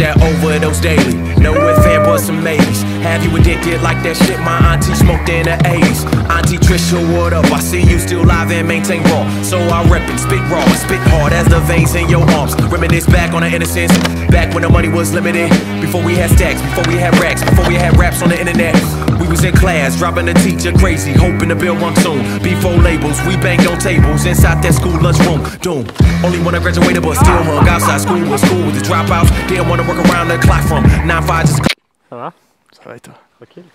stare over those daily. No ifs, ands, buts, maybes. Have you addicted like that shit my auntie smoked in the 80s? Auntie Trisha, what up? I see you still live and maintain raw. So I rep and spit raw, spit hard as the veins in your arms. Reminisce back on the innocence, back when the money was limited. Before we had stacks, before we had racks, before we had raps on the internet. We was in class, dropping the teacher crazy, hoping to build one soon. Before labels, we banged on tables inside that school lunchroom. Doom. Only one I graduated, but still hung outside school. Was school with the dropouts. Didn't wanna work around the clock from 9-5 just. Ça va Tranquille.